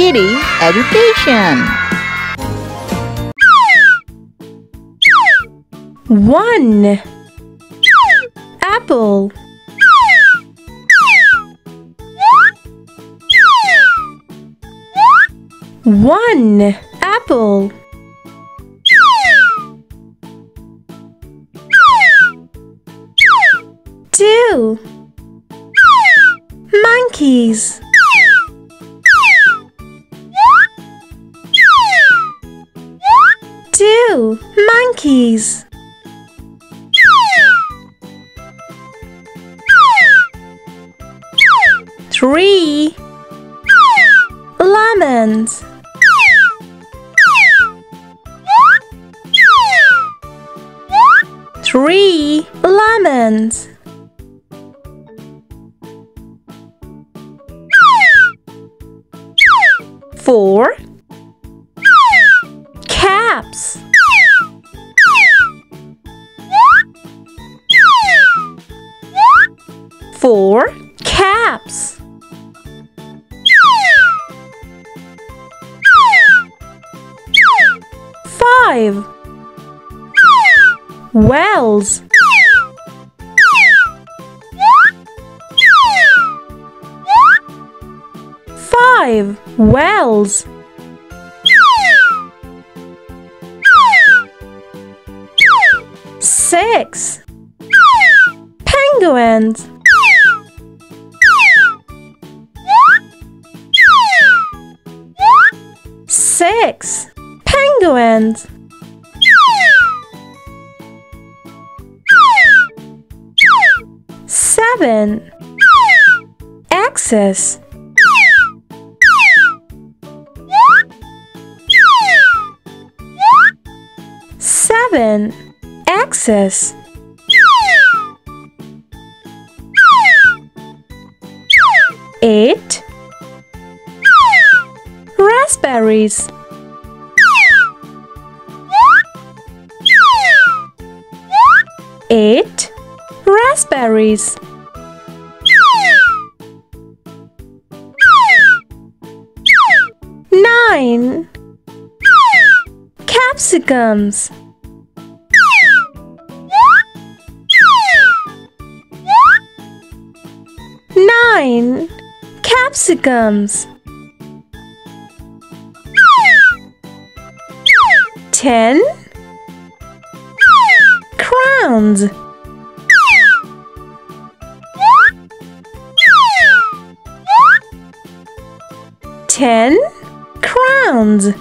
Kiddy Education. One apple. One apple. Two monkeys. Two monkeys. Three lemons. Three lemons. Four caps. Four caps. Five wells. Five wells. Six penguins. Six penguins. Seven axes. Seven axes. Eight raspberries. Eight raspberries. Nine capsicums. Nine capsicums. Ten crowns. Ten crowns.